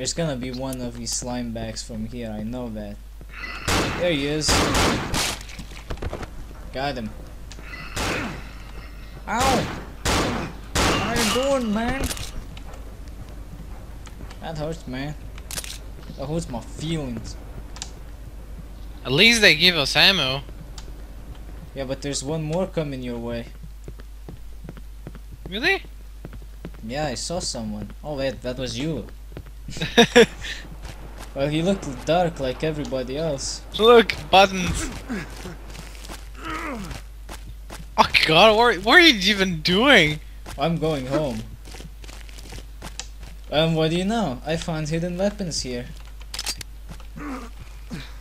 There's gonna be one of these slime bags from here, I know that. There he is. Got him. Ow! How you doing, man? That hurts, man. That hurts my feelings. At least they give us ammo. Yeah, but there's one more coming your way. Really? Yeah, I saw someone. Oh wait, that was you. Well, he looked dark like everybody else. Look, buttons. Oh god, what, what are you even doing? I'm going home. Um, what do you know? I found hidden weapons here.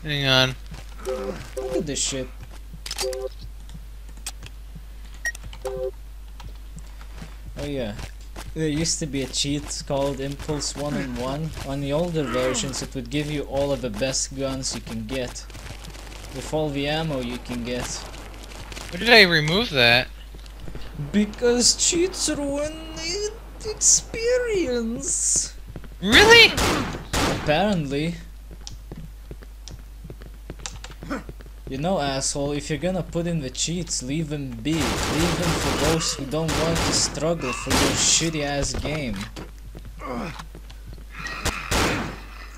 Hang on. Look at this shit. Oh yeah. There used to be a cheat called Impulse 101. On the older versions it would give you all of the best guns you can get. With all the ammo you can get. Where did I remove that? Because cheats ruin the experience. Really? Apparently. You know, asshole, if you're gonna put in the cheats, leave them be. Leave them for those who don't want to struggle for your shitty ass game.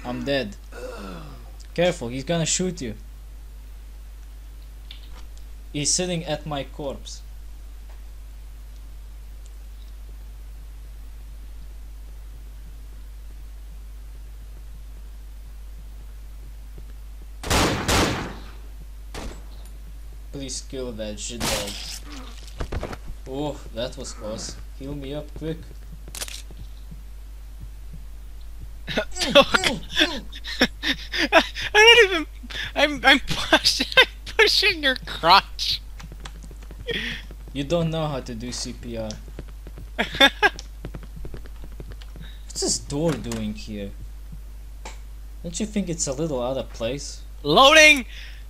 I'm dead. Careful, he's gonna shoot you. He's sitting at my corpse. Please kill that shit dog. Oh, that was close. Heal me up quick. I don't even. I'm I'm pushing I'm pushing your crotch. You don't know how to do CPR. What's this door doing here? Don't you think it's a little out of place? Loading.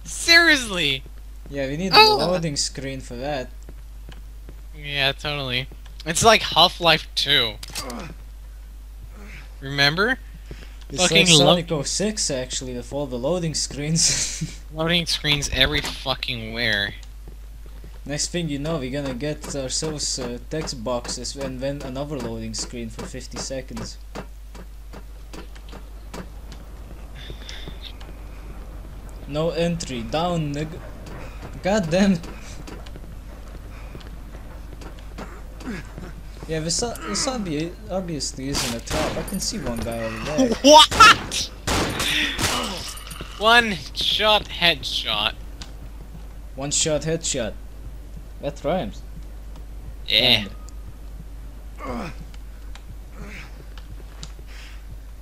Seriously. Yeah, we need Oh. a loading screen for that. Yeah, totally. It's like Half Life 2. Remember? It's Fucking like lo- Sonic 06 actually with all the loading screens. Loading screens every fucking where. Next thing you know, we're gonna get ourselves uh, text boxes and then another loading screen for 50 seconds. No entry, down nigga. God damn. Yeah, this, uh, this obvi- obviously isn't a trap. I can see one guy over there. What? One shot headshot. One shot headshot. That rhymes. Yeah.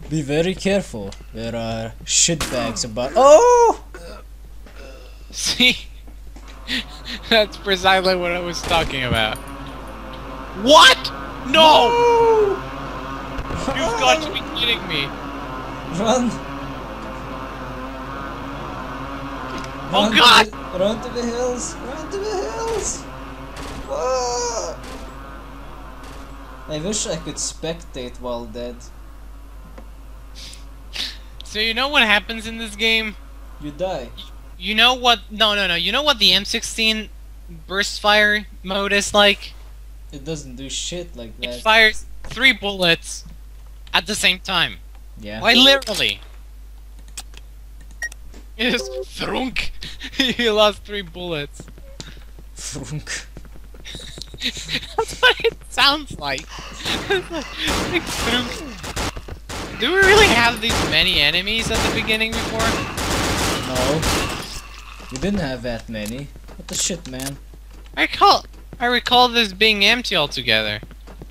Be very careful. There are shitbags about. Oh! See? That's precisely what I was talking about. What? No! You've got to be kidding me. Run! Oh, Run to God! the- run to the hills! Run to the hills! I wish I could spectate while dead. So you know what happens in this game? You die. You know what? No, no, no. You know what the M16 burst fire mode is like? It doesn't do shit like that. It fires three bullets at the same time. Yeah. Why literally. It is thrunk. he lost three bullets. Frunk. That's what it sounds like. Like, like thrunk. Do we really have these many enemies at the beginning before? No. We didn't have that many. The shit, man? I recall, I recall this being empty altogether.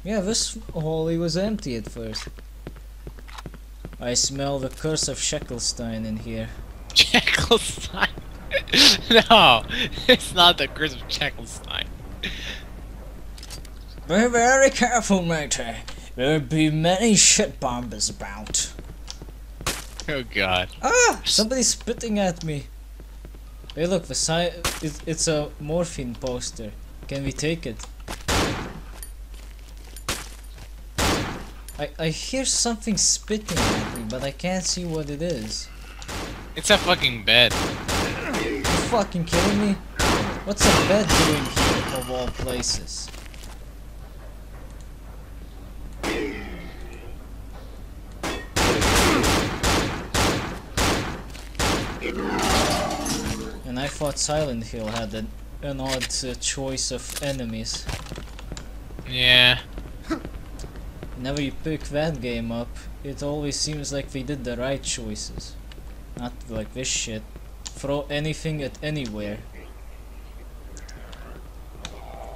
Yeah, this hallway was empty at first. I smell the curse of Sheckelstein in here. Czechoslovakia. no, it's not the curse of Czechoslovakia. Be very careful, matey. There'll be many shit bombers about. Oh god. Ah! Somebody's spitting at me. Hey, look, the sign. It, it's a morphine poster. Can we take it? I, I hear something spitting at me, but I can't see what it is. It's a fucking bed. You fucking kidding me? What's a bed doing here of all places? Thought Silent Hill had an, an odd uh, choice of enemies. Yeah. Whenever you pick that game up, it always seems like they did the right choices. Not like this shit. Throw anything at anywhere.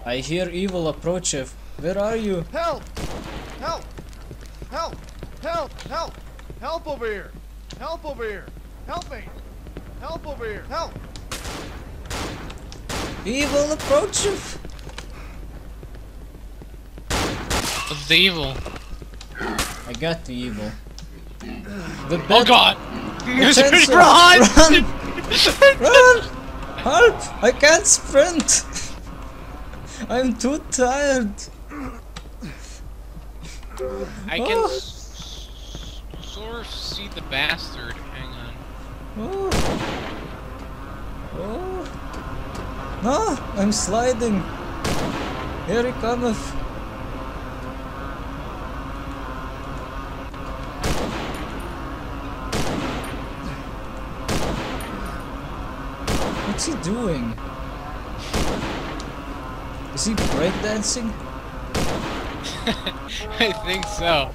I hear evil approacheth. Where are you? Help! Help! Help! Help! Help! Help over here! Help over here! Help me! Help over here! Help! Evil approacheth! What's the evil? I got the evil. The Oh bed- god! Attention! Run! Run! Run! Help! I can't sprint! I'm too tired. I can Oh. sort of see the bastard. Hang on. Oh. Oh. No, I'm sliding. Here he cometh. What's he doing? Is he breakdancing? I think so.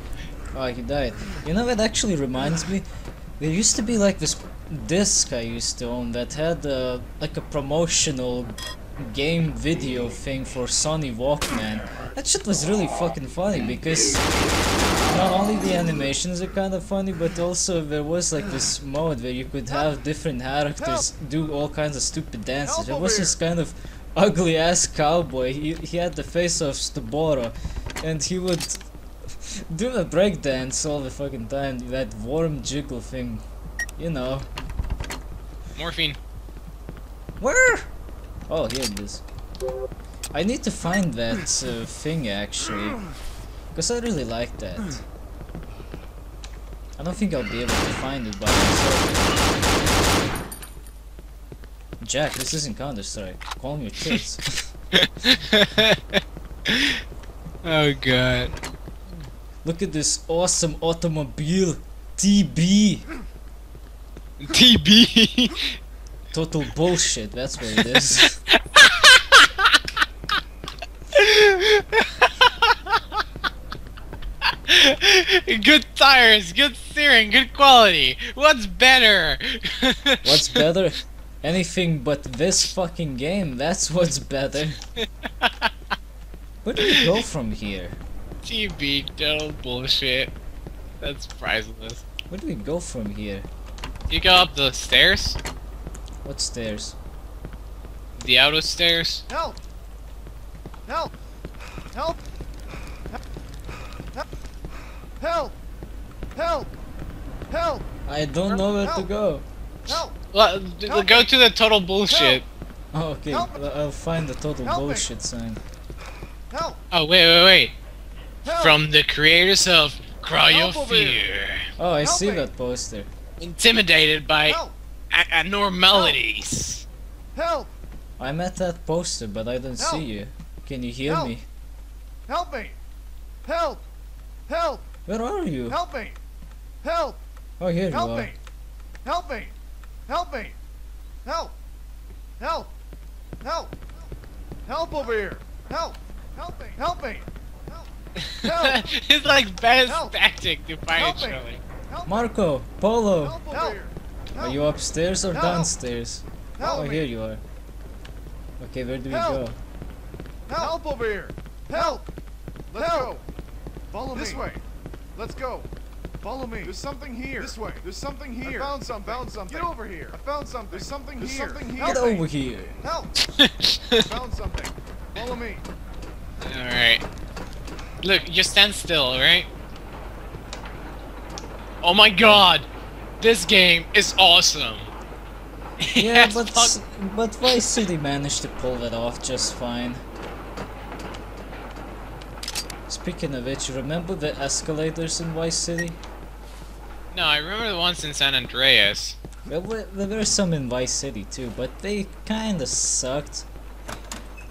Oh, he died. You know, that actually reminds me. There used to be like this disc I used to own that had uh, like a promotional game video thing for Sony Walkman. That shit was really fucking funny because not only the animations are kind of funny, but also there was like this mode where you could have different characters do all kinds of stupid dances. There was this kind of ugly ass cowboy. He, he had the face of Stabora, and he would do a breakdance all the fucking time. That warm jiggle thing, you know. Morphine. Where? Oh, here it is. I need to find that uh, thing actually, because I really like that. I don't think I'll be able to find it by myself. Jack, this isn't Counter Strike. Calm your tits. oh god. Look at this awesome automobile. TB. TB. Total bullshit. That's what it is. good tires, good steering, good quality. What's better? What's better? Anything but this fucking game. That's what's better. Where do we go from here? TB, total bullshit. That's priceless. Where do we go from here? You go up the stairs? What stairs? The auto stairs? Help! Help! Help! Help! Help! Help! I don't know where to go. Help! Well, Help go to the total bullshit. Oh, okay. Help. l- I'll find the total Help me. bullshit sign. Help! Oh, wait, wait, wait. Help! From the creators of Cry Your Help over here. Fear. Oh, I Help see me. that poster. Intimidated by Help! abnormalities. Help! I'm at that poster, but I don't Help. see you. Can you hear Help. me? Help me! Help! Help! Where are you? Help me! Help! Oh, here you Help are. me! Help me! Help me! Help! Help! Help! Help over here! Help! Help me! Help me! Help! Help! it's like best Help. tactic to fight Help each me. other. Help! Marco, Polo, Help are you upstairs or Help. downstairs? Help Oh, me! here you are. Okay, where do we go? Help over here! Help! Let's go! Follow this me. way. Let's go. Follow me. There's something here. This way. There's something here. I found something. Found something. Get over here. I found something. There's something There's here. Something here. Get over here. Help! found something. Follow me. Alright. Look, just stand still, alright? Oh my god! This game is awesome! Yeah, but but Vice City managed to pull that off just fine. speaking of which, remember the escalators in Vice City? No, I remember the ones in San Andreas. There were, there were some in Vice City too, but they kinda sucked.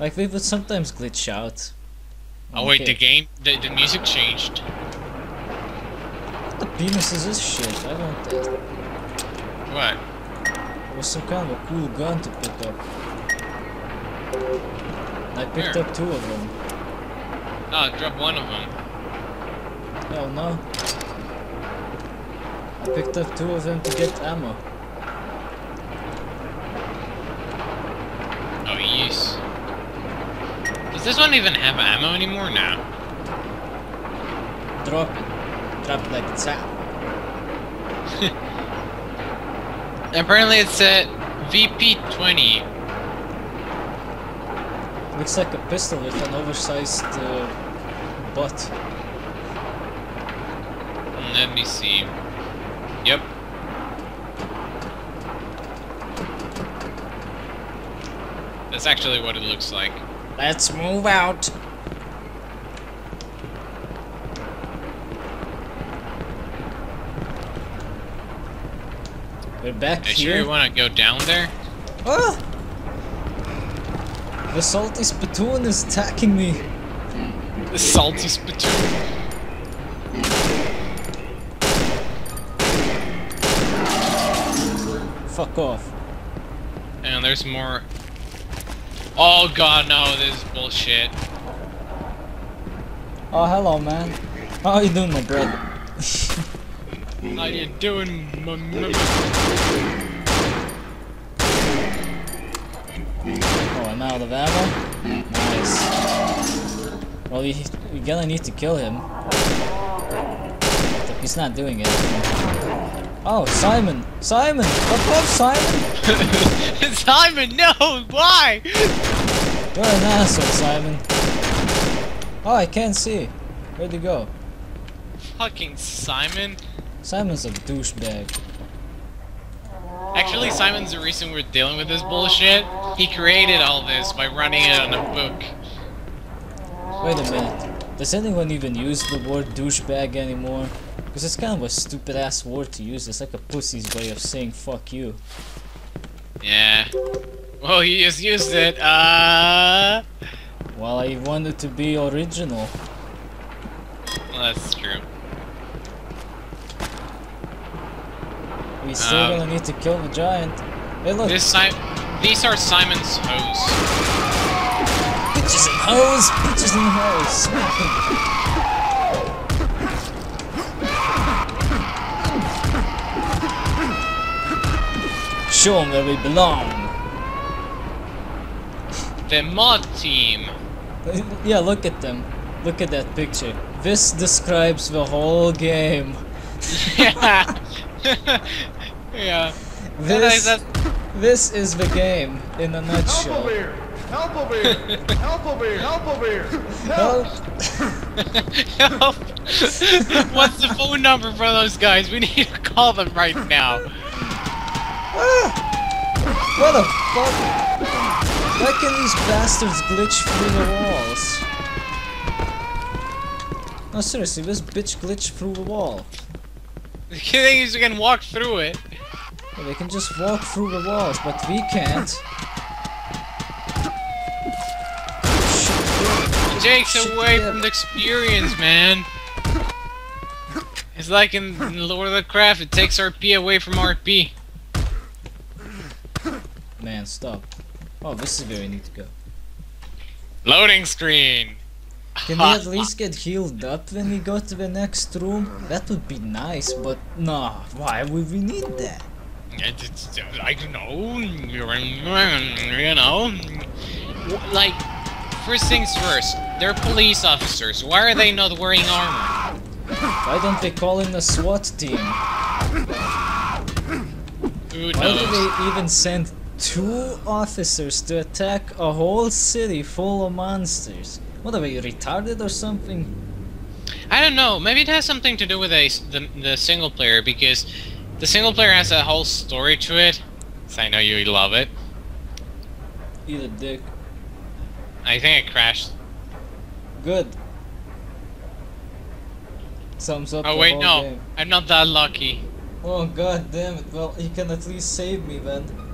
Like they would sometimes glitch out. Oh wait, the game, the, the music changed. Penis is this shit? I want that. What? It was some kind of a cool gun to pick up. I picked Where? up two of them. Oh, drop one of them. Hell oh, no. I picked up two of them to get ammo. Oh, yes. Does this one even have ammo anymore now? Drop it. It like it's hot. Apparently it's at VP20. Looks like a pistol with an oversized uh, butt. Let me see. Yep. That's actually what it looks like. Let's move out. We're back Are you sure you want to go down there? Ah! The salty spittoon is attacking me. The salty spittoon. Fuck off. And there's more. Oh god, no, this is bullshit. Oh, hello, man. How are you doing, my brother? How you doing, m- m- Oh, I'm out of ammo? Nice. Well, we, we gonna need to kill him. He's not doing it. Oh, Simon! Simon! Fuck off, Simon! Simon, no! Why? You're an asshole, Simon. Oh, I can't see. Where'd he go? Fucking Simon. Simon's a douchebag. Actually, Simon's the reason we're dealing with this bullshit. He created all this by running it on a book. Wait a minute. Does anyone even use the word douchebag anymore? Because it's kind of a stupid ass word to use. It's like a pussy's way of saying fuck you. Yeah. Well, he just used it. Uh. Well, I wanted to be original. Well, that's true. We still Um, gonna need to kill the giant. Hey, look! This si These are Simon's hose. Bitches and hoes! Bitches and hoes! Smack. Show 'em where we belong! The mod team. Yeah, look at them. Look at that picture. This describes the whole game. yeah. yeah. This, That- this is the game in a Help over nutshell. here! Help over here! Help over here! Help over here! Help! Help. What's the phone number for those guys? We need to call them right now. Ah! what the fuck? Why can these bastards glitch through the walls? No, seriously, this bitch glitched through the wall. The thing is, we can walk through it. Yeah, they can just walk through the walls, but we can't. It takes Shit, away yeah. from the experience, man. It's like in Lord of the Craft, it takes RP away from RP. Man, stop. Oh, this is where we need to go. Loading screen. Can we at least get healed up when we go to the next room? That would be nice, but nah, why would we need that? It's- I don't know, you know, like first things first. They're police officers. Why are they not wearing armor? Why don't they call in a SWAT team? Who Why do they even send two officers to attack a whole city full of monsters? What are they, retarded or something? I don't know. Maybe it has something to do with a, the the single player because the single player has a whole story to it. So I know you love it. Eat a dick. I think it crashed. Good. thumbs up. Oh wait, no, game. I'm not that lucky. Oh god damn it. Well, you can at least save me then.